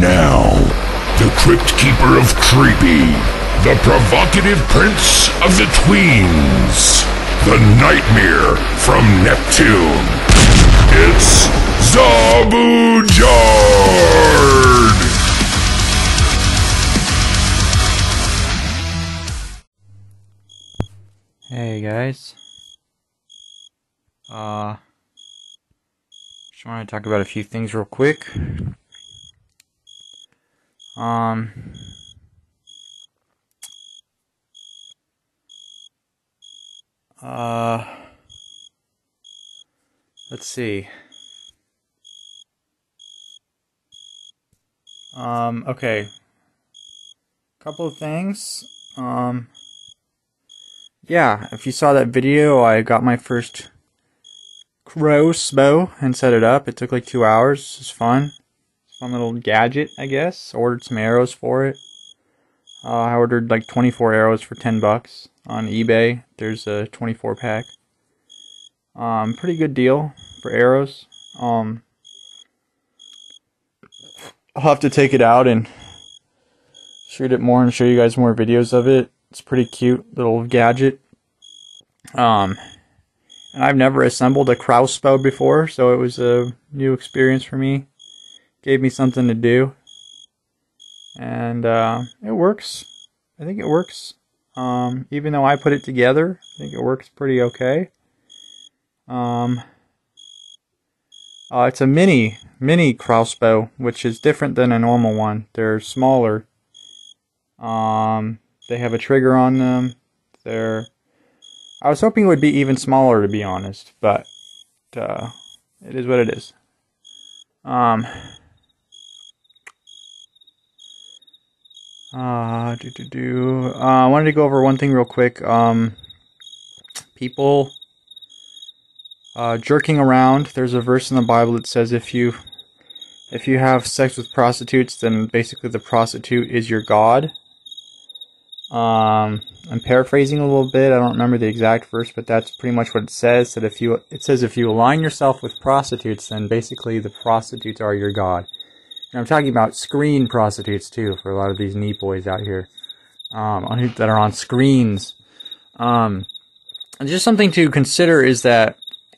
now, the Crypt Keeper of Creepy, the provocative prince of the tweens, the nightmare from Neptune. It's Zabu Jard! Hey guys. Uh just want to talk about a few things real quick. Um Uh Let's see. Um okay. Couple of things. Um yeah, if you saw that video, I got my first crossbow and set it up. It took like two hours. It's fun. Fun little gadget, I guess. Ordered some arrows for it. Uh, I ordered like 24 arrows for 10 bucks on eBay. There's a 24 pack. Um, pretty good deal for arrows. Um, I'll have to take it out and shoot it more and show you guys more videos of it. It's pretty cute little gadget. Um, and I've never assembled a crossbow before, so it was a new experience for me. Gave me something to do, and uh, it works. I think it works. Um, even though I put it together, I think it works pretty okay. Um, uh, it's a mini mini crossbow, which is different than a normal one. They're smaller. Um, they have a trigger on them. They're. I was hoping it would be even smaller, to be honest, but uh, it is what it is. Um. Uh, do do do. Uh, I wanted to go over one thing real quick. Um, people uh, jerking around. There's a verse in the Bible that says if you if you have sex with prostitutes, then basically the prostitute is your god. Um, I'm paraphrasing a little bit. I don't remember the exact verse, but that's pretty much what it says. That if you, it says if you align yourself with prostitutes, then basically the prostitutes are your god. And I'm talking about screen prostitutes too, for a lot of these NEET boys out here, um, that are on screens. Um, and just something to consider is that,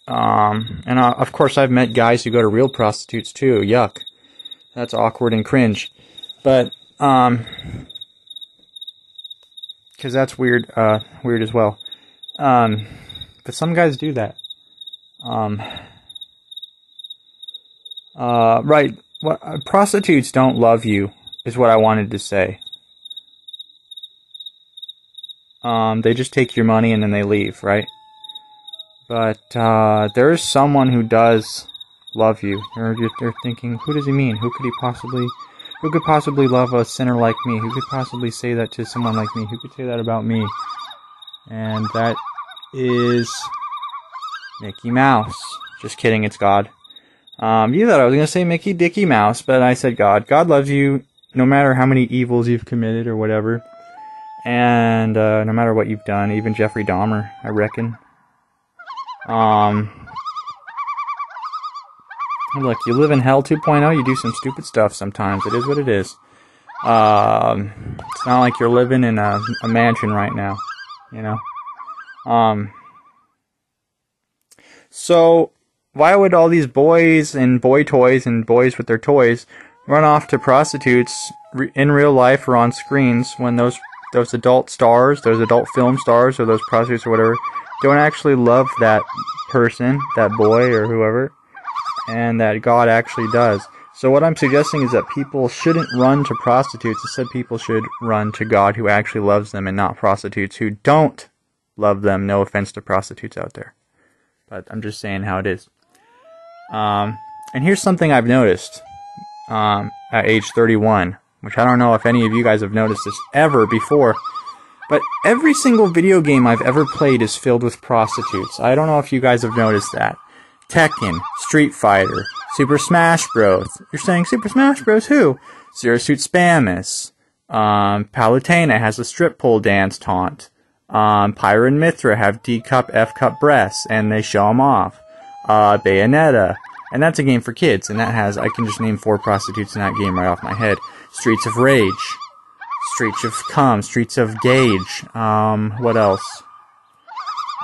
um, and uh, of course I've met guys who go to real prostitutes too. Yuck, that's awkward and cringe. But um, because that's weird, uh, weird as well. Um, but some guys do that. Um, uh, right. What uh, prostitutes don't love you is what I wanted to say. Um, they just take your money and then they leave, right? But uh, there is someone who does love you. You're, you're thinking, who does he mean? Who could he possibly? Who could possibly love a sinner like me? Who could possibly say that to someone like me? Who could say that about me? And that is Mickey Mouse. Just kidding, it's God. Um, you thought I was going to say Mickey Dicky Mouse, but I said God. God loves you no matter how many evils you've committed or whatever. And uh, no matter what you've done, even Jeffrey Dahmer, I reckon. Um, Look, you live in Hell 2.0, you do some stupid stuff sometimes. It is what it is. Um, it's not like you're living in a, a mansion right now, you know? Um, so, why would all these boys and boy toys and boys with their toys run off to prostitutes in real life or on screens when those those adult stars, those adult film stars, or those prostitutes or whatever, don't actually love that person, that boy or whoever? and that God actually does. So what I'm suggesting is that people shouldn't run to prostitutes. Instead, people should run to God who actually loves them and not prostitutes who don't love them. No offense to prostitutes out there. But I'm just saying how it is. Um, and here's something I've noticed um, at age 31, which I don't know if any of you guys have noticed this ever before. But every single video game I've ever played is filled with prostitutes. I don't know if you guys have noticed that. Tekken, Street Fighter, Super Smash Bros. You're saying Super Smash Bros. Who? Zero Suit Spamus. Um, Palutena has a strip pole dance taunt. Um, Pyra and Mythra have D cup, F cup breasts, and they show them off. Uh, Bayonetta. And that's a game for kids, and that has, I can just name four prostitutes in that game right off my head. Streets of Rage, Streets of Cum, Streets of Gage, um, what else?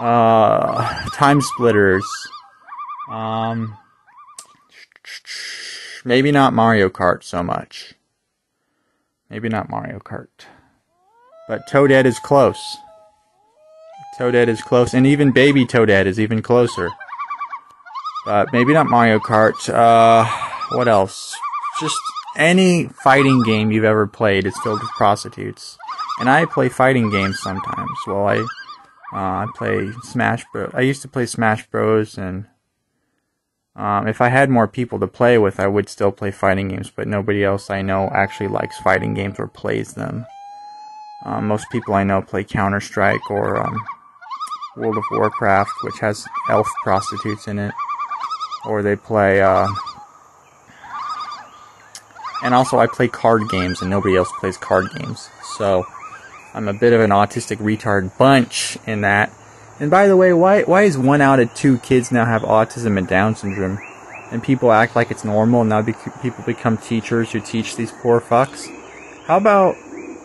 Uh, Time Splitters, um, maybe not Mario Kart so much. Maybe not Mario Kart. But Toadette is close. Toadette is close, and even Baby Toadette is even closer. But maybe not Mario Kart. Uh, what else? Just any fighting game you've ever played is filled with prostitutes. And I play fighting games sometimes. Well, I uh, I play Smash Bros. I used to play Smash Bros. and um, if I had more people to play with, I would still play fighting games. But nobody else I know actually likes fighting games or plays them. Um, most people I know play Counter Strike or um, World of Warcraft, which has elf prostitutes in it, or they play. Uh, and also, I play card games, and nobody else plays card games. So, I'm a bit of an autistic retard bunch in that. And by the way, why why is one out of two kids now have autism and Down syndrome, and people act like it's normal, and now be- people become teachers who teach these poor fucks? How about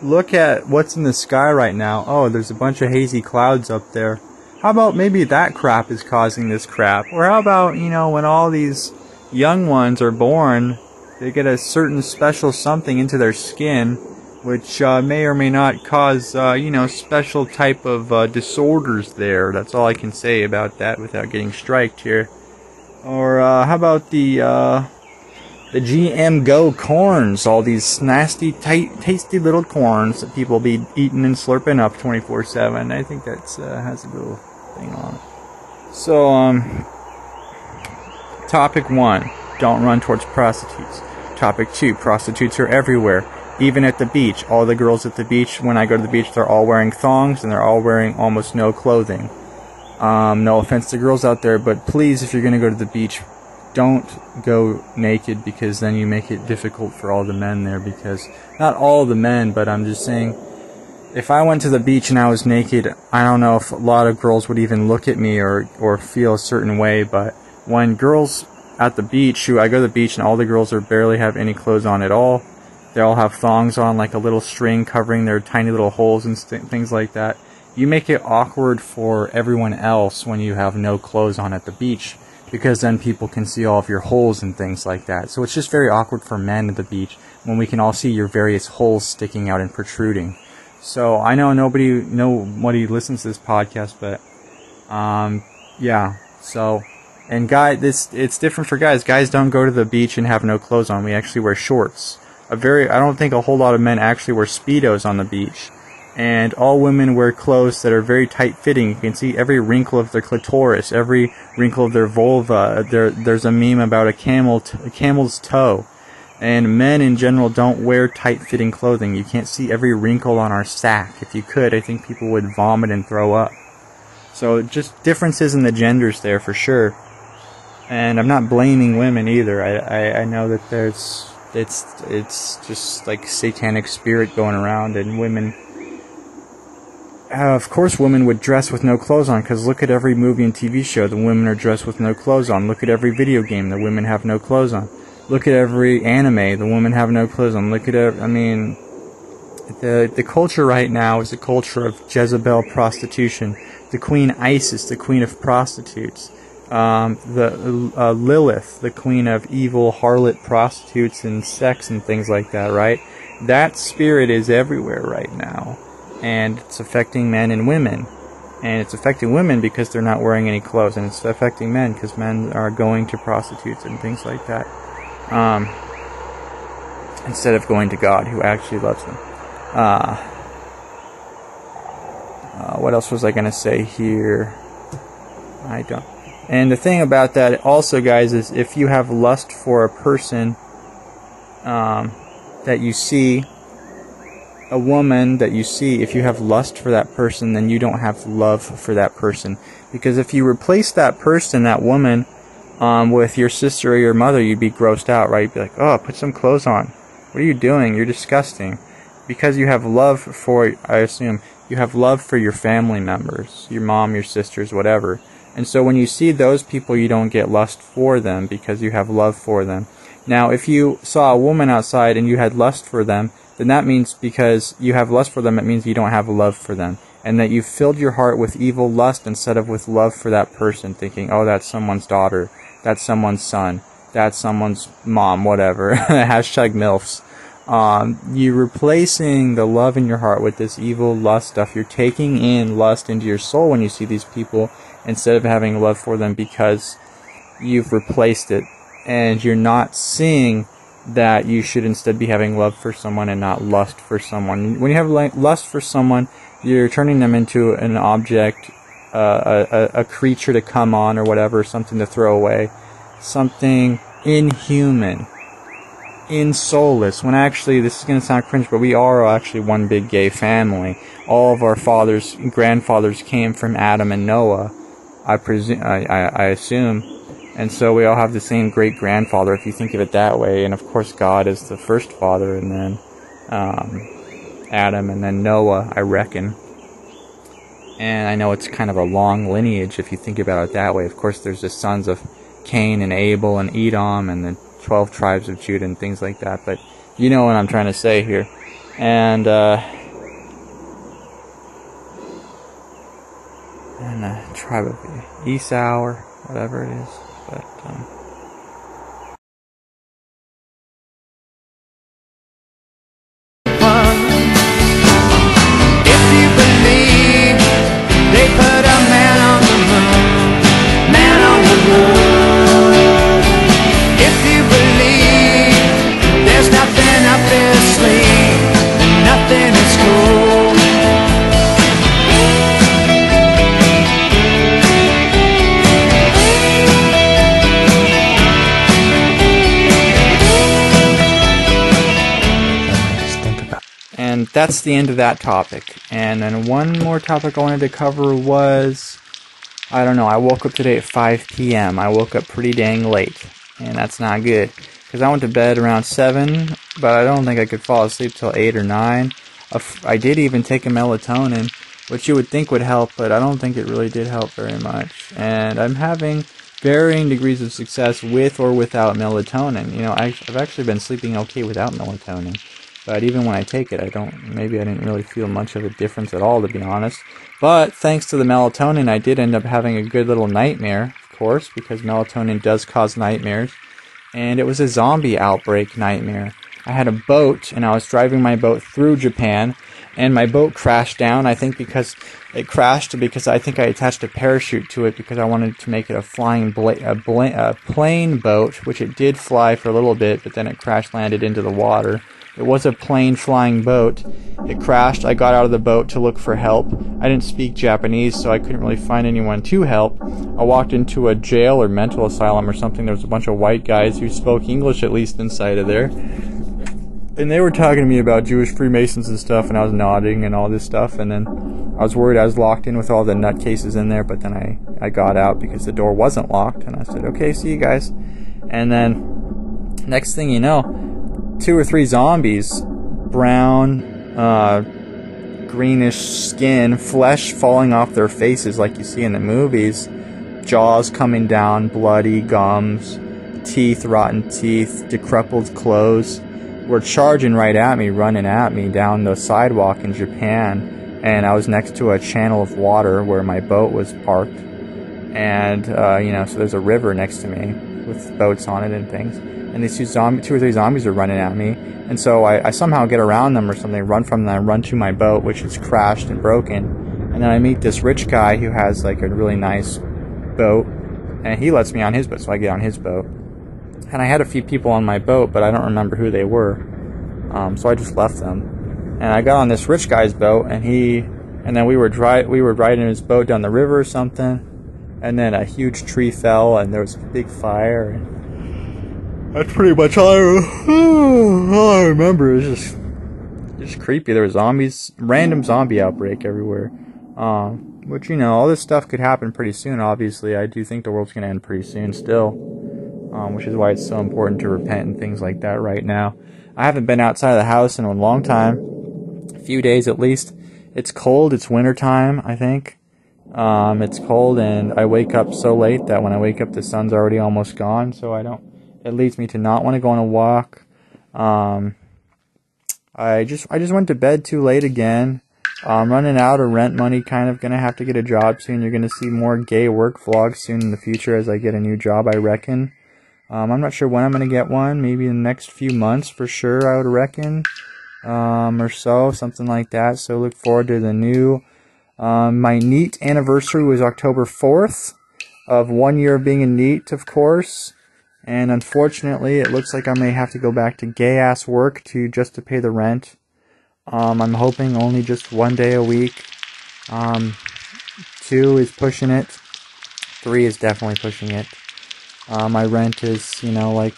look at what's in the sky right now? Oh, there's a bunch of hazy clouds up there. How about maybe that crap is causing this crap? Or how about, you know, when all these young ones are born, they get a certain special something into their skin, which uh, may or may not cause, uh, you know, special type of uh, disorders there. That's all I can say about that without getting striked here. Or uh, how about the uh, the GMO corns? All these nasty, tight, tasty little corns that people be eating and slurping up 24/7. I think that's uh, has a little thing on. So, um, topic one: Don't run towards prostitutes. Topic two: Prostitutes are everywhere even at the beach, all the girls at the beach, when I go to the beach, they're all wearing thongs and they're all wearing almost no clothing. Um, no offense to girls out there, but please, if you're going to go to the beach, don't go naked because then you make it difficult for all the men there. Because, not all the men, but I'm just saying, if I went to the beach and I was naked, I don't know if a lot of girls would even look at me or, or feel a certain way, but when girls at the beach, who I go to the beach and all the girls are barely have any clothes on at all, they all have thongs on, like a little string covering their tiny little holes and st- things like that. You make it awkward for everyone else when you have no clothes on at the beach because then people can see all of your holes and things like that. So it's just very awkward for men at the beach when we can all see your various holes sticking out and protruding. So I know nobody nobody listens to this podcast, but um, yeah. So and guy, this it's different for guys. Guys don't go to the beach and have no clothes on. We actually wear shorts a very I don't think a whole lot of men actually wear speedos on the beach. And all women wear clothes that are very tight fitting. You can see every wrinkle of their clitoris, every wrinkle of their vulva. There, there's a meme about a camel, t- a camel's toe. And men in general don't wear tight fitting clothing. You can't see every wrinkle on our sack. If you could, I think people would vomit and throw up. So just differences in the genders there for sure. And I'm not blaming women either. I, I, I know that there's it's it's just like satanic spirit going around and women uh, of course women would dress with no clothes on because look at every movie and tv show the women are dressed with no clothes on look at every video game the women have no clothes on look at every anime the women have no clothes on look at it i mean the the culture right now is a culture of jezebel prostitution the queen isis the queen of prostitutes um, the uh, Lilith, the queen of evil harlot prostitutes and sex and things like that, right? That spirit is everywhere right now, and it's affecting men and women. And it's affecting women because they're not wearing any clothes, and it's affecting men because men are going to prostitutes and things like that. Um, instead of going to God, who actually loves them. Uh, uh, what else was I going to say here? I don't. And the thing about that also, guys, is if you have lust for a person um, that you see, a woman that you see, if you have lust for that person, then you don't have love for that person. Because if you replace that person, that woman, um, with your sister or your mother, you'd be grossed out, right? You'd be like, oh, put some clothes on. What are you doing? You're disgusting. Because you have love for, I assume, you have love for your family members, your mom, your sisters, whatever And so when you see those people, you don't get lust for them because you have love for them. Now, if you saw a woman outside and you had lust for them, then that means because you have lust for them, it means you don't have love for them. And that you've filled your heart with evil lust instead of with love for that person, thinking, oh, that's someone's daughter, that's someone's son, that's someone's mom, whatever. Hashtag MILFs. Um, you're replacing the love in your heart with this evil lust stuff. You're taking in lust into your soul when you see these people instead of having love for them because you've replaced it and you're not seeing that you should instead be having love for someone and not lust for someone. When you have lust for someone, you're turning them into an object, uh, a, a creature to come on or whatever, something to throw away, something inhuman, in soulless. When actually, this is going to sound cringe, but we are actually one big gay family. All of our fathers, grandfathers came from Adam and Noah. I presume, I, I, I assume and so we all have the same great grandfather if you think of it that way. And of course, God is the first father, and then um, Adam, and then Noah, I reckon. And I know it's kind of a long lineage if you think about it that way. Of course, there's the sons of Cain and Abel and Edom and the 12 tribes of Judah and things like that. But you know what I'm trying to say here. And, uh, and the tribe of Esau or whatever it is. But um, that's the end of that topic. And then one more topic I wanted to cover was I don't know, I woke up today at 5 p.m. I woke up pretty dang late, and that's not good. Because I went to bed around 7, but I don't think I could fall asleep till 8 or 9. I did even take a melatonin, which you would think would help, but I don't think it really did help very much. And I'm having varying degrees of success with or without melatonin. You know, I've actually been sleeping okay without melatonin. But even when I take it, I don't, maybe I didn't really feel much of a difference at all, to be honest. But thanks to the melatonin, I did end up having a good little nightmare, of course, because melatonin does cause nightmares. And it was a zombie outbreak nightmare. I had a boat, and I was driving my boat through Japan, and my boat crashed down. I think because it crashed because I think I attached a parachute to it because I wanted to make it a flying bla- a, bla- a plane boat, which it did fly for a little bit, but then it crash landed into the water. It was a plane flying boat. It crashed. I got out of the boat to look for help. I didn't speak Japanese, so I couldn't really find anyone to help. I walked into a jail or mental asylum or something. There was a bunch of white guys who spoke English at least inside of there. And they were talking to me about Jewish Freemasons and stuff, and I was nodding and all this stuff. And then I was worried I was locked in with all the nutcases in there, but then I, I got out because the door wasn't locked. And I said, okay, see you guys. And then next thing you know, two or three zombies, brown, uh, greenish skin, flesh falling off their faces like you see in the movies, jaws coming down, bloody gums, teeth, rotten teeth, decrepit clothes, were charging right at me, running at me down the sidewalk in Japan. And I was next to a channel of water where my boat was parked. And, uh, you know, so there's a river next to me with boats on it and things and these two, zombie, two or three zombies are running at me. And so I, I, somehow get around them or something, run from them, run to my boat, which is crashed and broken. And then I meet this rich guy who has like a really nice boat, and he lets me on his boat, so I get on his boat. And I had a few people on my boat, but I don't remember who they were. Um, so I just left them. And I got on this rich guy's boat, and he, and then we were dry, we were riding his boat down the river or something. And then a huge tree fell, and there was a big fire. And, that's pretty much all I, all I remember. It's just, just creepy. There were zombies, random zombie outbreak everywhere. Um, which you know, all this stuff could happen pretty soon. Obviously, I do think the world's gonna end pretty soon still. Um, which is why it's so important to repent and things like that right now. I haven't been outside of the house in a long time, a few days at least. It's cold. It's winter time, I think. Um, it's cold and I wake up so late that when I wake up the sun's already almost gone, so I don't. It leads me to not want to go on a walk. Um, I just I just went to bed too late again. I'm running out of rent money. Kind of gonna have to get a job soon. You're gonna see more gay work vlogs soon in the future as I get a new job. I reckon. Um, I'm not sure when I'm gonna get one. Maybe in the next few months for sure. I would reckon, um, or so, something like that. So look forward to the new. Um, my NEET anniversary was October 4th of one year of being a NEET, of course. And unfortunately, it looks like I may have to go back to gay ass work to just to pay the rent. Um, I'm hoping only just one day a week. Um, two is pushing it. Three is definitely pushing it. Uh, my rent is, you know, like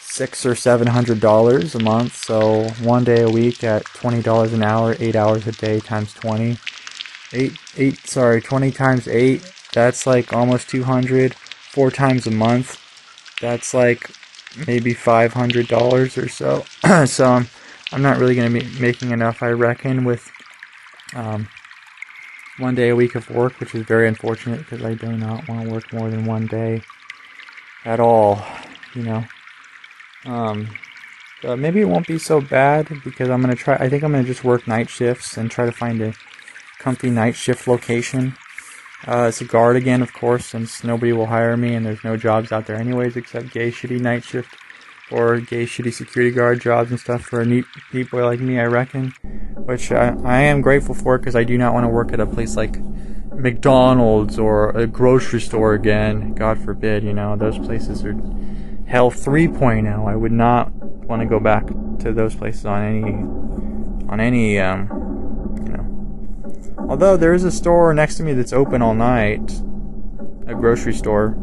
six or seven hundred dollars a month. So one day a week at twenty dollars an hour, eight hours a day times twenty. Eight, eight, sorry, twenty times eight. That's like almost two hundred. Four times a month. That's like maybe five hundred dollars or so. so I'm, I'm not really gonna be making enough, I reckon, with um, one day a week of work, which is very unfortunate because I do not want to work more than one day at all, you know. Um, but maybe it won't be so bad because I'm gonna try. I think I'm gonna just work night shifts and try to find a comfy night shift location. Uh, it's a guard again, of course, since nobody will hire me and there's no jobs out there anyways except gay shitty night shift or gay shitty security guard jobs and stuff for a NEET, NEET boy like me, I reckon. Which I, I am grateful for because I do not want to work at a place like McDonald's or a grocery store again. God forbid, you know, those places are hell 3.0. I would not want to go back to those places on any, on any, um. Although there is a store next to me that's open all night, a grocery store.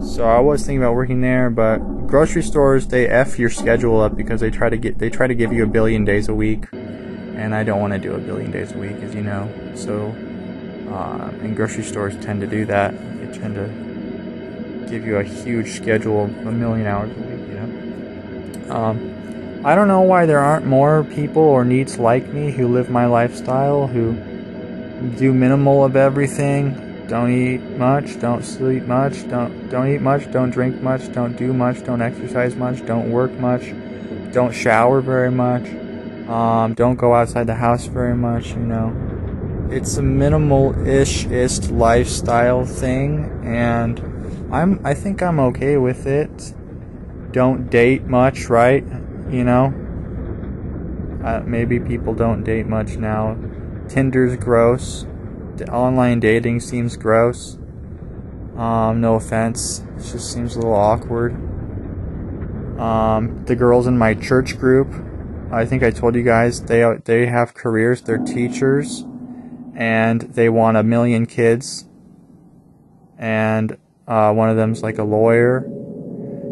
So I was thinking about working there, but grocery stores they f your schedule up because they try to get they try to give you a billion days a week, and I don't want to do a billion days a week, as you know. So, uh, and grocery stores tend to do that. They tend to give you a huge schedule, a million hours a week. You know. Um, I don't know why there aren't more people or NEETs like me who live my lifestyle who do minimal of everything don't eat much, don't sleep much, don't don't eat much, don't drink much, don't do much, don't exercise much, don't work much, don't shower very much, um, don't go outside the house very much, you know. It's a minimal-ish-ist lifestyle thing, and I'm I think I'm okay with it. Don't date much, right? You know. Uh, maybe people don't date much now. Tinder's gross The online dating seems gross. Um, no offense, it just seems a little awkward. Um, the girls in my church group, I think I told you guys they they have careers. They're teachers, and they want a million kids. And uh, one of them's like a lawyer.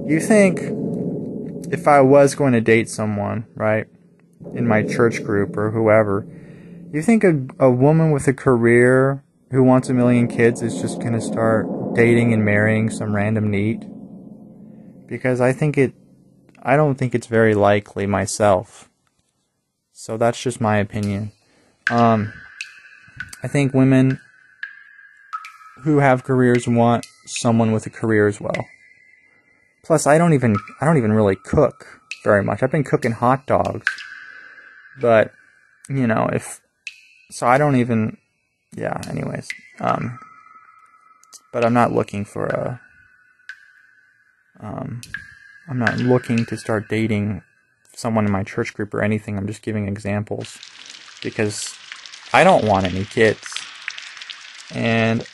You think if I was going to date someone, right, in my church group or whoever, you think a, a woman with a career who wants a million kids is just going to start dating and marrying some random NEET? Because I think it, I don't think it's very likely myself. So that's just my opinion. Um, I think women who have careers want someone with a career as well. Plus, I don't even, I don't even really cook very much. I've been cooking hot dogs. But, you know, if so I don't even yeah, anyways. Um but I'm not looking for a um I'm not looking to start dating someone in my church group or anything. I'm just giving examples because I don't want any kids. And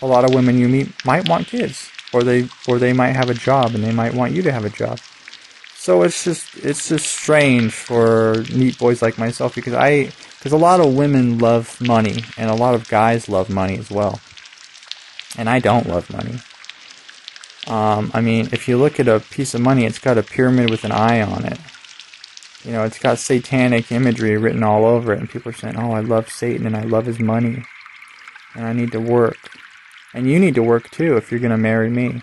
a lot of women you meet might want kids or they or they might have a job and they might want you to have a job. So it's just it's just strange for NEET boys like myself because I because a lot of women love money, and a lot of guys love money as well. And I don't love money. Um, I mean, if you look at a piece of money, it's got a pyramid with an eye on it. You know, it's got satanic imagery written all over it, and people are saying, "Oh, I love Satan and I love his money, and I need to work." And you need to work too if you're going to marry me,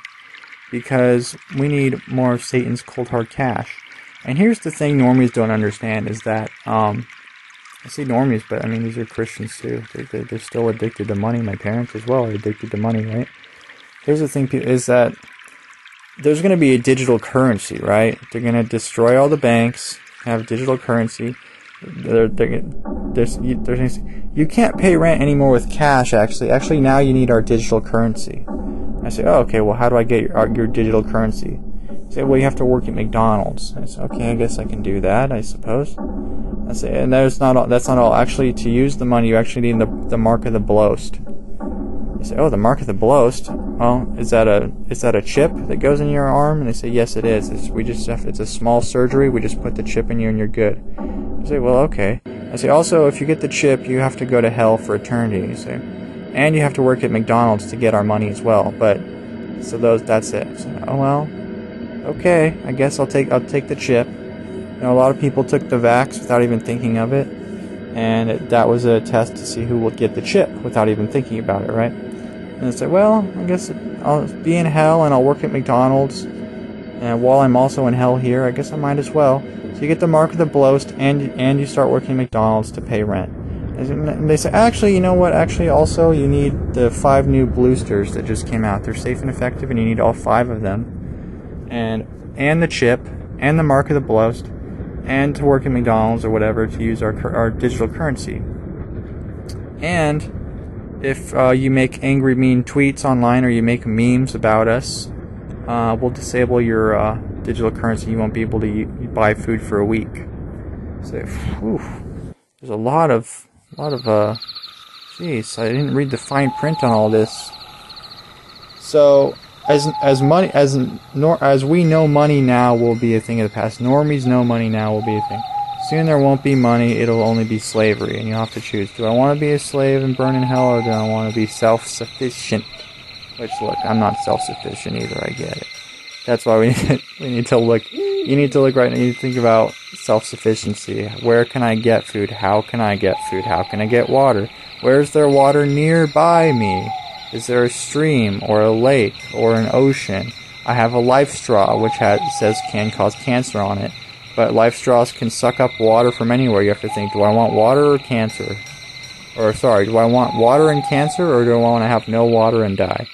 because we need more of Satan's cold hard cash. And here's the thing: normies don't understand is that um, I see normies, but I mean, these are Christians too. They, they, they're still addicted to money. My parents as well are addicted to money, right? Here's the thing is that there's going to be a digital currency, right? They're going to destroy all the banks, have digital currency. They're, they're, there's, you, there's, you can't pay rent anymore with cash, actually. Actually, now you need our digital currency. I say, oh, okay, well, how do I get your, uh, your digital currency? Say, well, you have to work at McDonald's. I say, okay, I guess I can do that, I suppose. I say, and that's not all, that's not all. Actually, to use the money, you actually need the, the mark of the belost. You say, oh, the mark of the belost. Well, is that a is that a chip that goes in your arm? And they say, yes, it is. It's, we just have, it's a small surgery. We just put the chip in you and you're good. I say, well, okay. I say, also, if you get the chip, you have to go to hell for eternity. You say, and you have to work at McDonald's to get our money as well. But so those, that's it. Oh well, okay. I guess I'll take I'll take the chip. You know, a lot of people took the vax without even thinking of it, and it, that was a test to see who will get the chip without even thinking about it, right? And I said, well, I guess I'll be in hell and I'll work at McDonald's. And while I'm also in hell here, I guess I might as well. So you get the mark of the belost and and you start working at McDonald's to pay rent. And they say, actually, you know what? Actually, also, you need the five new boosters that just came out. They're safe and effective, and you need all five of them. And and the chip, and the mark of the belost, and to work at McDonald's or whatever to use our, our digital currency. And if uh, you make angry, mean tweets online or you make memes about us, uh, we'll disable your uh, digital currency. You won't be able to buy food for a week. So, whew, there's a lot of, a lot of, uh, jeez, I didn't read the fine print on all this. So, as as money as nor as we know, money now will be a thing of the past. Normies know money now will be a thing. Soon there won't be money, it'll only be slavery, and you have to choose. Do I want to be a slave and burn in hell, or do I want to be self-sufficient? Which, look, I'm not self-sufficient either, I get it. That's why we need, we need to look, you need to look right now, you need to think about self-sufficiency. Where can I get food? How can I get food? How can I get water? Where's there water nearby me? Is there a stream, or a lake, or an ocean? I have a life straw which has, says can cause cancer on it. But life straws can suck up water from anywhere. You have to think, do I want water or cancer? Or, sorry, do I want water and cancer, or do I want to have no water and die?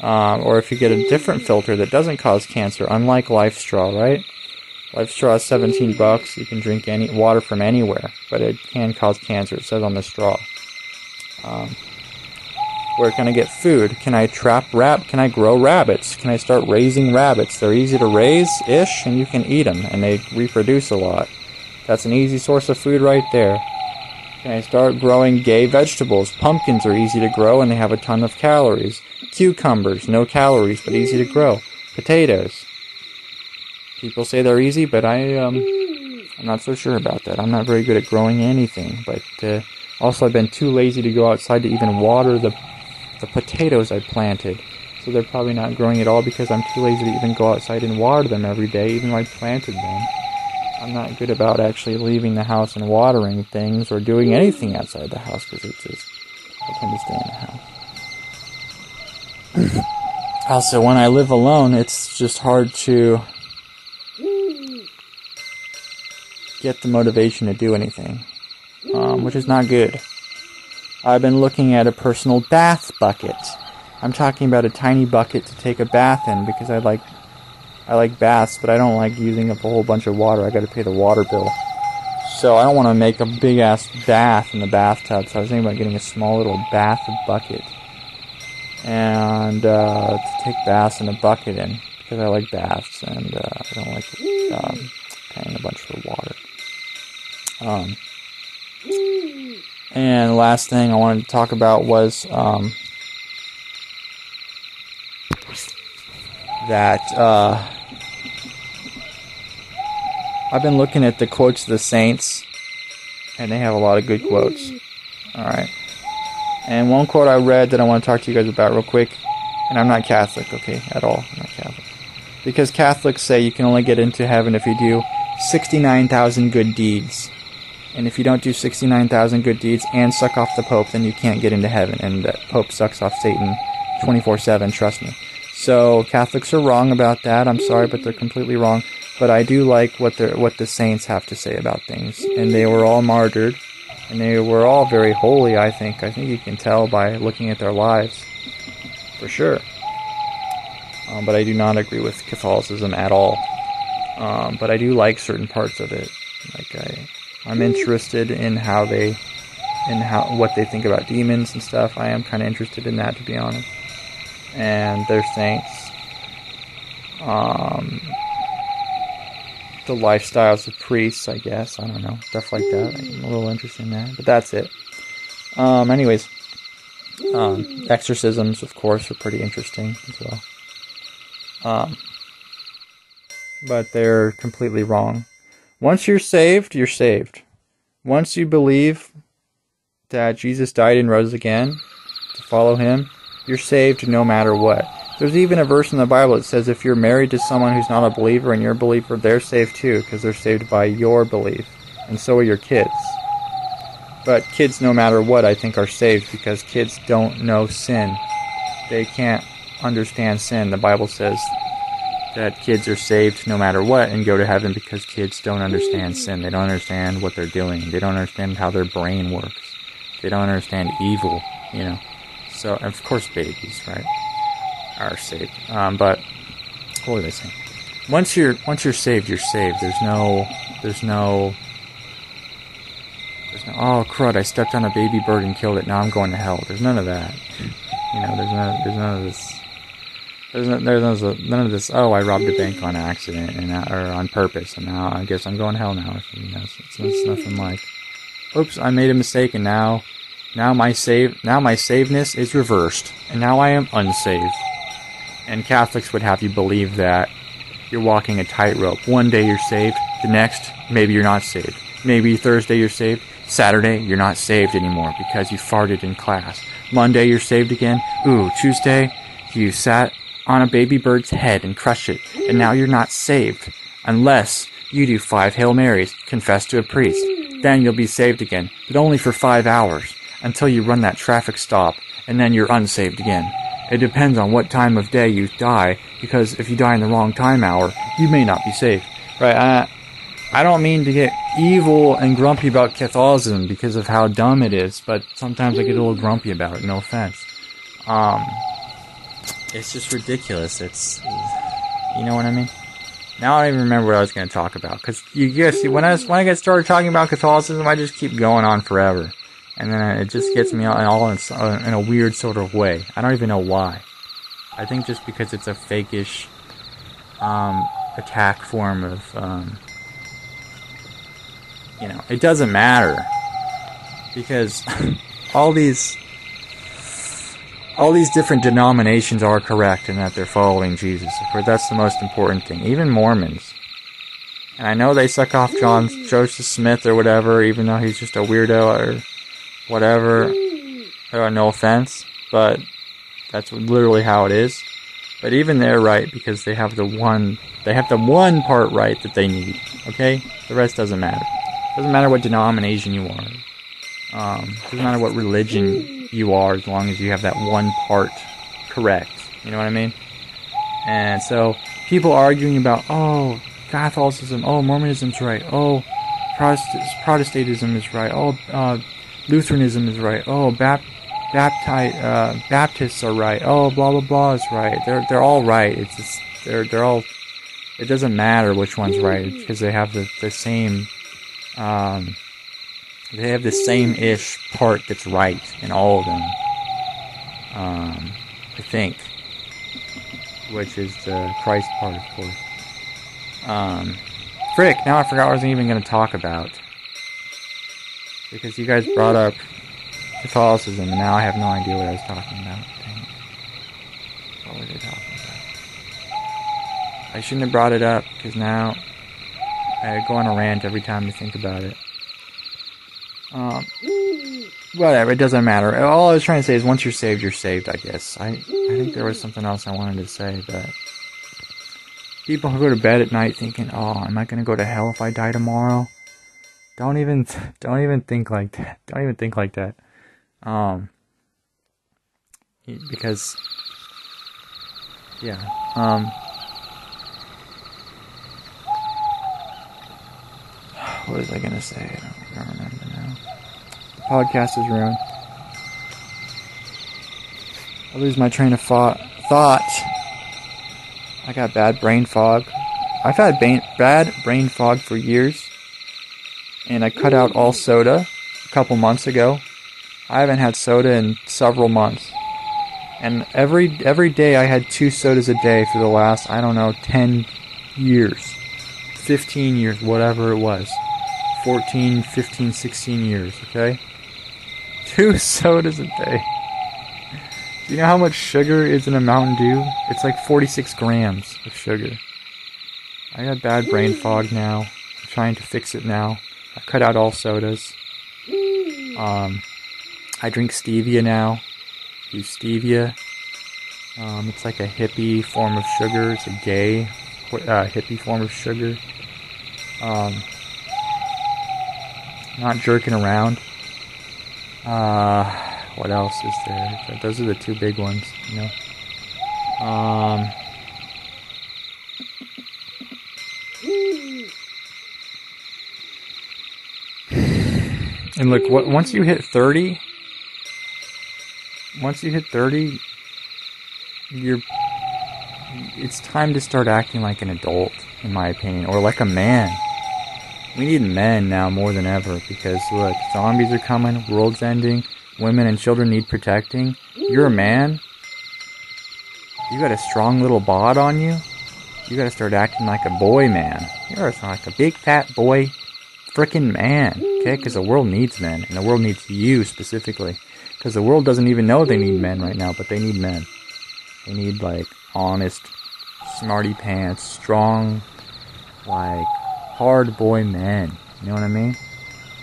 Um, or if you get a different filter that doesn't cause cancer, unlike life straw, right? Life straw is 17 bucks. You can drink any water from anywhere, but it can cause cancer. It says on the straw. Um, where can I get food? Can I trap rab? Can I grow rabbits? Can I start raising rabbits? They're easy to raise ish, and you can eat them, and they reproduce a lot. That's an easy source of food right there. Can I start growing gay vegetables? Pumpkins are easy to grow, and they have a ton of calories. Cucumbers, no calories, but easy to grow. Potatoes. People say they're easy, but I um, I'm not so sure about that. I'm not very good at growing anything, but uh, also I've been too lazy to go outside to even water the the potatoes I planted. So they're probably not growing at all because I'm too lazy to even go outside and water them every day, even though I planted them. I'm not good about actually leaving the house and watering things or doing anything outside the house because it's just, I tend to stay in the house. also, when I live alone, it's just hard to get the motivation to do anything, um, which is not good. I've been looking at a personal bath bucket. I'm talking about a tiny bucket to take a bath in because I like I like baths, but I don't like using up a whole bunch of water. I got to pay the water bill. So I don't want to make a big ass bath in the bathtub. So I was thinking about getting a small little bath bucket and uh, to take baths in a bucket in because I like baths and uh, I don't like um, paying a bunch for water. Um, and last thing I wanted to talk about was um, that uh, I've been looking at the quotes of the saints, and they have a lot of good quotes. All right. And one quote I read that I want to talk to you guys about real quick, and I'm not Catholic, okay, at all. I'm not Catholic. Because Catholics say you can only get into heaven if you do 69,000 good deeds. And if you don't do 69,000 good deeds and suck off the Pope, then you can't get into heaven. And the Pope sucks off Satan 24 7, trust me. So Catholics are wrong about that. I'm sorry, but they're completely wrong. But I do like what what the saints have to say about things, and they were all martyred. and they were all very holy. I think. I think you can tell by looking at their lives, for sure. Um, but I do not agree with Catholicism at all. Um, but I do like certain parts of it. Like I, I'm interested in how they, in how what they think about demons and stuff. I am kind of interested in that, to be honest. And their saints. Um, the lifestyles of priests, I guess. I don't know. Stuff like that. I'm a little interested in that. But that's it. Um, anyways, um, exorcisms, of course, are pretty interesting as well. Um, but they're completely wrong. Once you're saved, you're saved. Once you believe that Jesus died and rose again to follow him, you're saved no matter what. There's even a verse in the Bible that says if you're married to someone who's not a believer and you're a believer, they're saved too because they're saved by your belief. And so are your kids. But kids, no matter what, I think are saved because kids don't know sin. They can't understand sin. The Bible says that kids are saved no matter what and go to heaven because kids don't understand sin. They don't understand what they're doing. They don't understand how their brain works. They don't understand evil, you know. So, of course, babies, right? are saved. Um, but what was I saying? Once you're once you're saved, you're saved. There's no there's no there's no oh crud! I stepped on a baby bird and killed it. Now I'm going to hell. There's none of that. You know, there's none there's none of this. There's, no, there's none of this. Oh, I robbed a bank on accident and or on purpose, and now I guess I'm going to hell now. You know, it's, it's nothing like. Oops, I made a mistake, and now, now my save, now my saveness is reversed, and now I am unsaved and Catholics would have you believe that you're walking a tightrope. One day you're saved, the next, maybe you're not saved. Maybe Thursday you're saved, Saturday you're not saved anymore because you farted in class. Monday you're saved again. Ooh, Tuesday you sat on a baby bird's head and crush it, and now you're not saved unless you do five Hail Marys, confess to a priest. Then you'll be saved again, but only for five hours until you run that traffic stop, and then you're unsaved again. It depends on what time of day you die, because if you die in the wrong time hour, you may not be saved. Right? I, I don't mean to get evil and grumpy about Catholicism because of how dumb it is, but sometimes I get a little grumpy about it. No offense. Um, it's just ridiculous. It's, you know what I mean. Now I don't even remember what I was going to talk about because you see when I when I get started talking about Catholicism, I just keep going on forever and then it just gets me all in, in a weird sort of way. I don't even know why. I think just because it's a fakish um, attack form of, um, you know, it doesn't matter because all these all these different denominations are correct in that they're following Jesus. Course, that's the most important thing. Even Mormons. And I know they suck off John Joseph Smith or whatever, even though he's just a weirdo or whatever. Uh, no offense, but that's literally how it is. But even they're right because they have the one they have the one part right that they need. Okay, the rest doesn't matter. Doesn't matter what denomination you are. Um, doesn't matter what religion you are as long as you have that one part correct. You know what I mean? And so people arguing about oh Catholicism, oh Mormonism's right, oh Protestantism is right, oh uh, Lutheranism is right. Oh, Bap- Baptite, uh, Baptists are right. Oh, blah blah blah is right. They're they're all right. It's just they're they're all. It doesn't matter which one's right because they have the the same. Um, they have the same ish part that's right in all of them. Um, I think, which is the Christ part, of course. Um, frick! Now I forgot what I was even going to talk about because you guys brought up Catholicism, and now I have no idea what I was talking about. What were they talking about? I shouldn't have brought it up because now I go on a rant every time I think about it. Um, whatever, it doesn't matter. All I was trying to say is once you're saved, you're saved. I guess. I I think there was something else I wanted to say, but people who go to bed at night thinking, "Oh, am I going to go to hell if I die tomorrow?" Don't even don't even think like that. Don't even think like that. Um because yeah. Um what was I gonna say? I don't, remember. Podcast is ruined. I lose my train of thought. Thought. I got bad brain fog. I've had ba- bad brain fog for years, and I cut out all soda a couple months ago. I haven't had soda in several months, and every every day I had two sodas a day for the last I don't know ten years, fifteen years, whatever it was, 14, 15, 16 years. Okay, two sodas a day. Do you know how much sugar is in a Mountain Dew? It's like 46 grams of sugar. I got bad brain fog now. I'm trying to fix it now. I cut out all sodas. Um, I drink stevia now. Use stevia. Um, it's like a hippie form of sugar. It's a gay uh, hippie form of sugar. Um, not jerking around. Uh, what else is there? Those are the two big ones, you know. Um, and look, what, once you hit 30, once you hit 30, you're it's time to start acting like an adult, in my opinion, or like a man. We need men now more than ever because look, zombies are coming, world's ending, women and children need protecting. You're a man. You got a strong little bod on you. You gotta start acting like a boy man. You're like a big fat boy freaking man, okay? Because the world needs men, and the world needs you specifically. Because the world doesn't even know they need men right now, but they need men. They need, like, honest, smarty pants, strong, like, hard boy men. You know what I mean?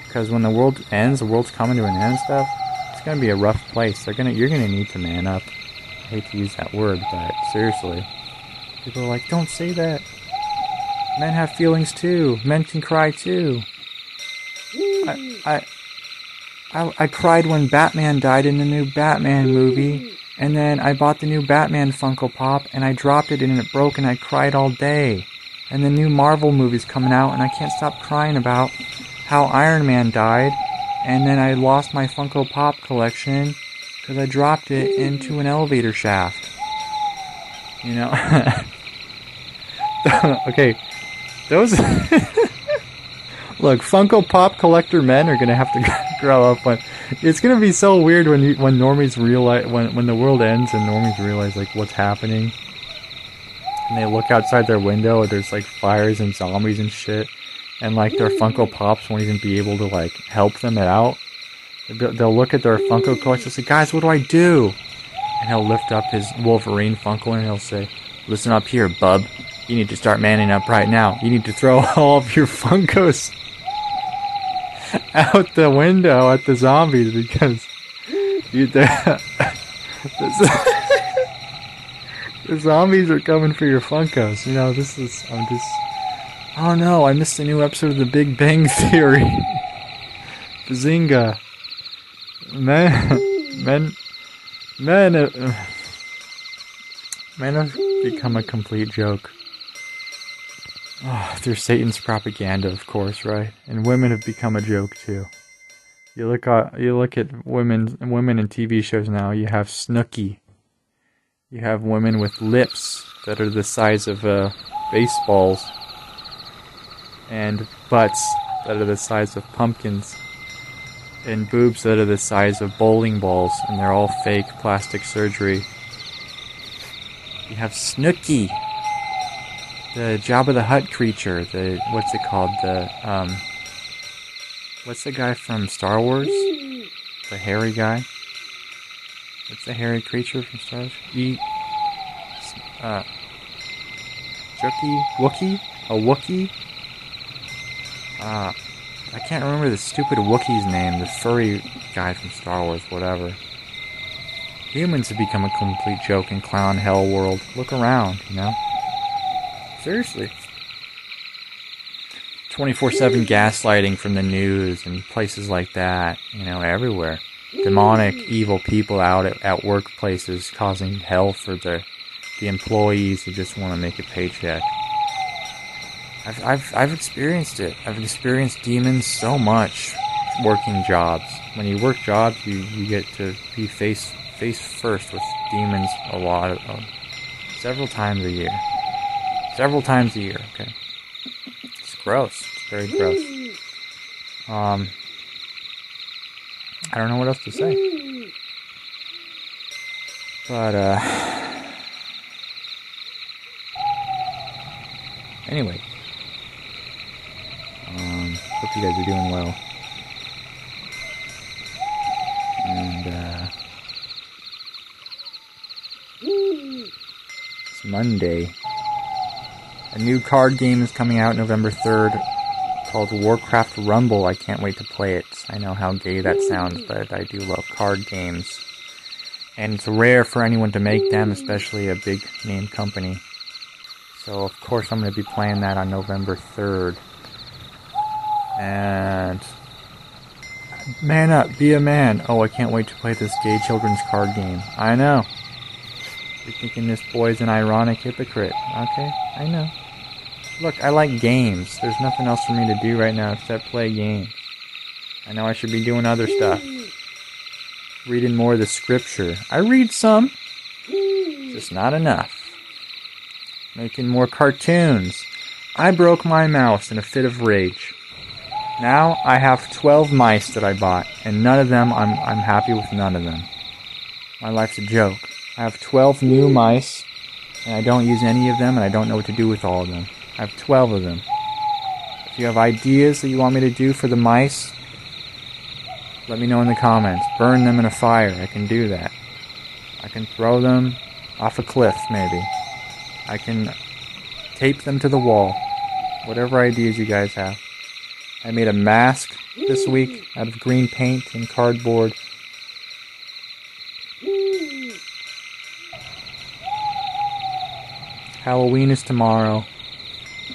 Because when the world ends, the world's coming to an end stuff, it's gonna be a rough place. They're gonna, you're gonna need to man up. I hate to use that word, but seriously. People are like, don't say that. Men have feelings too. Men can cry too. I, I, I, I cried when Batman died in the new Batman movie, and then I bought the new Batman Funko Pop, and I dropped it and it broke, and I cried all day. And the new Marvel movie's coming out, and I can't stop crying about how Iron Man died, and then I lost my Funko Pop collection because I dropped it into an elevator shaft. You know? okay, those. Look, Funko Pop collector men are gonna have to grow up when it's gonna be so weird when you, when normies realize when when the world ends and normies realize like what's happening, and they look outside their window and there's like fires and zombies and shit, and like their mm. Funko Pops won't even be able to like help them out. They'll look at their Funko mm. collection and say, "Guys, what do I do?" And he'll lift up his Wolverine Funko and he'll say, "Listen up here, bub. You need to start manning up right now. You need to throw all of your Funkos." out the window at the zombies because you the, the zombies are coming for your Funkos. You know, this is I'm just oh no, I missed a new episode of The Big Bang Theory. Bazinga. Men, men, men, uh, men have become a complete joke. Oh, through Satan's propaganda, of course, right? And women have become a joke too. You look at you look at women women in TV shows now. You have Snooki. You have women with lips that are the size of uh, baseballs, and butts that are the size of pumpkins, and boobs that are the size of bowling balls, and they're all fake plastic surgery. You have Snooki the Jabba the Hutt creature. The what's it called? The um, what's the guy from Star Wars? The hairy guy. What's the hairy creature from Star Wars? E. Uh, Jookie? Wookie? A Wookie? Uh, I can't remember the stupid Wookie's name. The furry guy from Star Wars, whatever. Humans have become a complete joke in clown hell world. Look around, you know. Seriously. 24 7 gaslighting from the news and places like that, you know, everywhere. Demonic, evil people out at, at workplaces causing hell for the, the employees who just want to make a paycheck. I've, I've, I've experienced it. I've experienced demons so much. working jobs. When you work jobs, you, you get to be face face first with demons a lot of um, several times a year. Several times a year. Okay, it's gross. It's very gross. Um, I don't know what else to say. But uh, anyway, um, hope you guys are doing well. And uh, it's Monday. A new card game is coming out November 3rd called Warcraft Rumble. I can't wait to play it. I know how gay that sounds, but I do love card games. And it's rare for anyone to make them, especially a big name company. So, of course, I'm going to be playing that on November 3rd. And. Man up, be a man. Oh, I can't wait to play this gay children's card game. I know. You're thinking this boy's an ironic hypocrite. Okay, I know. Look, I like games. There's nothing else for me to do right now except play games. I know I should be doing other stuff. Reading more of the scripture. I read some. Just not enough. Making more cartoons. I broke my mouse in a fit of rage. Now I have 12 mice that I bought, and none of them, I'm, I'm happy with none of them. My life's a joke. I have 12 new mice, and I don't use any of them, and I don't know what to do with all of them. I have 12 of them. If you have ideas that you want me to do for the mice, let me know in the comments. Burn them in a fire. I can do that. I can throw them off a cliff, maybe. I can tape them to the wall. Whatever ideas you guys have. I made a mask this week out of green paint and cardboard. Halloween is tomorrow.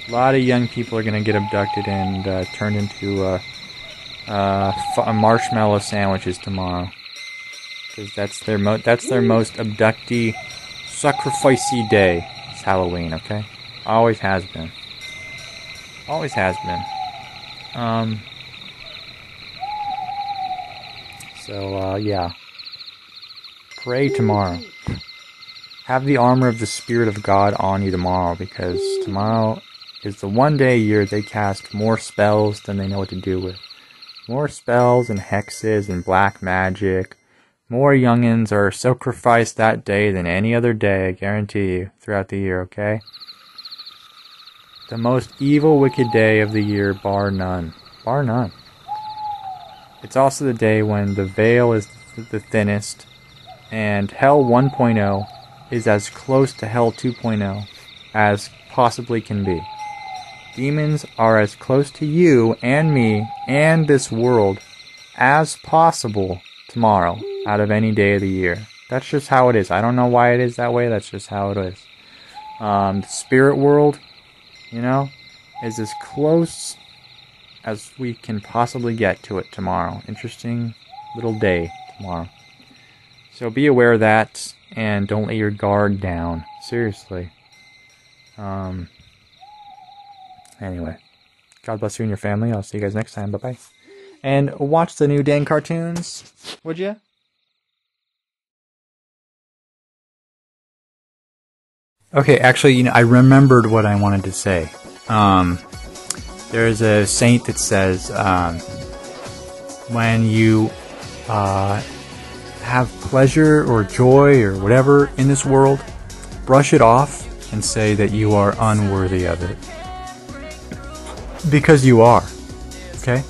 A lot of young people are going to get abducted and uh, turned into uh, uh, marshmallow sandwiches tomorrow, because that's their mo- that's their most abductee, sacrificey day. It's Halloween, okay? Always has been. Always has been. Um. So uh, yeah. Pray tomorrow. Have the armor of the Spirit of God on you tomorrow, because tomorrow is the one day a year they cast more spells than they know what to do with. More spells and hexes and black magic. More youngins are sacrificed that day than any other day, I guarantee you, throughout the year, okay? The most evil, wicked day of the year, bar none. Bar none. It's also the day when the veil is the thinnest, and Hell 1.0 is as close to Hell 2.0 as possibly can be. Demons are as close to you and me and this world as possible tomorrow out of any day of the year. That's just how it is. I don't know why it is that way. That's just how it is. Um, the spirit world, you know, is as close as we can possibly get to it tomorrow. Interesting little day tomorrow. So be aware of that and don't let your guard down. Seriously. Um, anyway, God bless you and your family. I'll see you guys next time. Bye bye. And watch the new Dan cartoons, would you? Okay, actually, you know, I remembered what I wanted to say. Um, there's a saint that says um, when you uh, have pleasure or joy or whatever in this world, brush it off and say that you are unworthy of it. Because you are. Okay?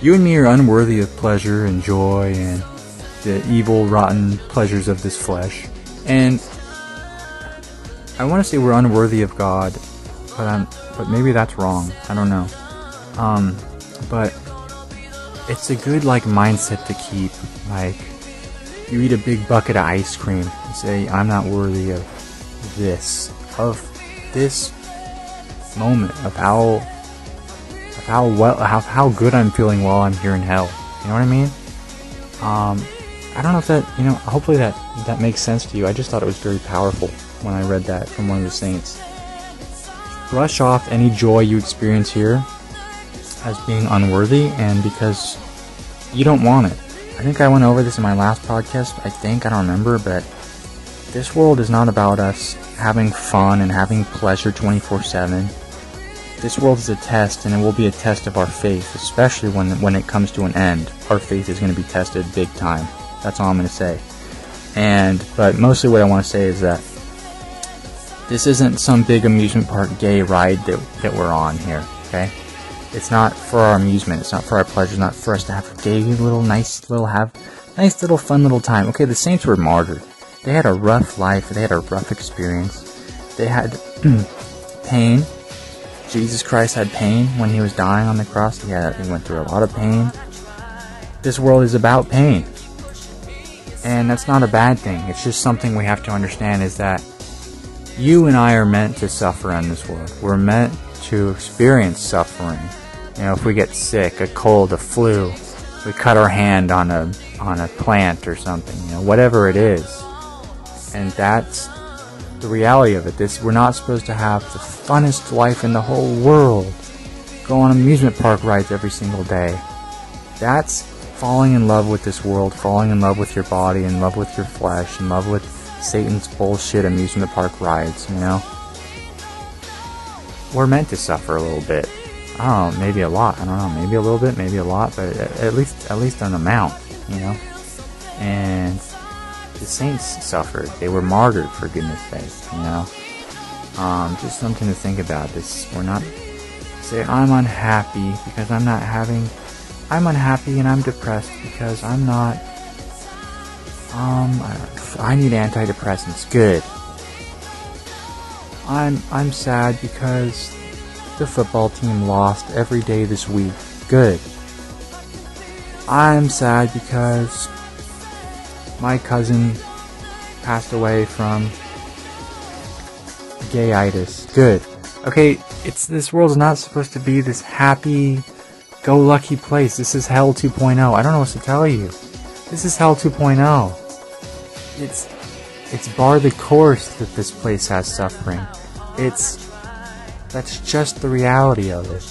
You and me are unworthy of pleasure and joy and the evil, rotten pleasures of this flesh. And I want to say we're unworthy of God, but I'm, but maybe that's wrong. I don't know. Um, but it's a good like mindset to keep. Like you eat a big bucket of ice cream, you say, "I'm not worthy of this, of this moment, of how, how well, how how good I'm feeling while I'm here in hell." You know what I mean? Um, I don't know if that, you know, hopefully that that makes sense to you. I just thought it was very powerful when I read that from one of the saints. Brush off any joy you experience here as being unworthy, and because you don't want it. I think I went over this in my last podcast. I think I don't remember, but this world is not about us having fun and having pleasure 24/7. This world is a test, and it will be a test of our faith, especially when when it comes to an end. Our faith is going to be tested big time. That's all I'm going to say. And but mostly what I want to say is that this isn't some big amusement park gay ride that that we're on here. Okay, it's not for our amusement. It's not for our pleasure. It's not for us to have a gay little nice little have nice little fun little time. Okay, the saints were martyred. They had a rough life. They had a rough experience. They had pain. Jesus Christ had pain when he was dying on the cross. He, had, he went through a lot of pain. This world is about pain. And that's not a bad thing. It's just something we have to understand is that you and I are meant to suffer in this world. We're meant to experience suffering. You know, if we get sick, a cold, a flu, we cut our hand on a on a plant or something, you know, whatever it is. And that's the reality of it. This we're not supposed to have the funnest life in the whole world. Go on amusement park rides every single day. That's falling in love with this world, falling in love with your body, in love with your flesh, in love with Satan's bullshit amusement park rides, you know? We're meant to suffer a little bit. I don't know, maybe a lot. I don't know, maybe a little bit, maybe a lot, but at least at least an amount, you know? And the saints suffered. They were martyred for goodness sake, you know? Um, just something to think about. This we're not say I'm unhappy because I'm not having I'm unhappy and I'm depressed because I'm not um I need antidepressants. Good. I'm I'm sad because the football team lost every day this week. Good. I'm sad because my cousin passed away from gayitis. Good. Okay, it's this world's not supposed to be this happy go lucky place. This is hell 2.0. I don't know what to tell you. This is hell 2.0. It's it's bar the course that this place has suffering. It's that's just the reality of it.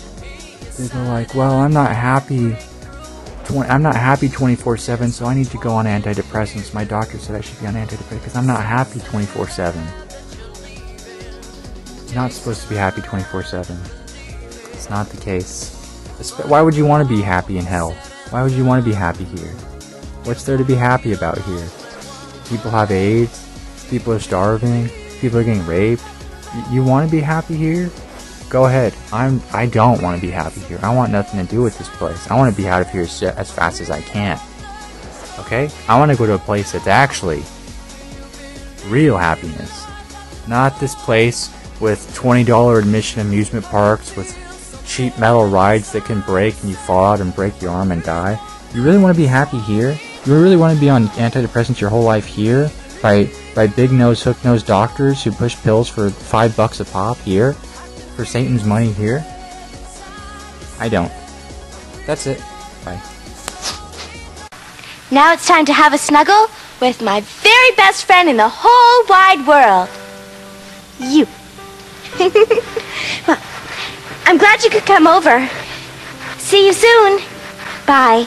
They're like, well, I'm not happy 20, I'm not happy 24/7, so I need to go on antidepressants. My doctor said I should be on antidepressants because I'm not happy 24/7. Not supposed to be happy 24/7. It's not the case. Why would you want to be happy in hell? Why would you want to be happy here? What's there to be happy about here? People have AIDS. People are starving. People are getting raped. Y- you want to be happy here? Go ahead. I'm. I don't want to be happy here. I want nothing to do with this place. I want to be out of here as, as fast as I can. Okay? I want to go to a place that's actually real happiness, not this place with $20 admission amusement parks with cheap metal rides that can break and you fall out and break your arm and die. You really want to be happy here? You really want to be on antidepressants your whole life here by by big nose hook nose doctors who push pills for five bucks a pop here? For Satan's money here? I don't. That's it. Bye. Now it's time to have a snuggle with my very best friend in the whole wide world. You. well, I'm glad you could come over. See you soon. Bye.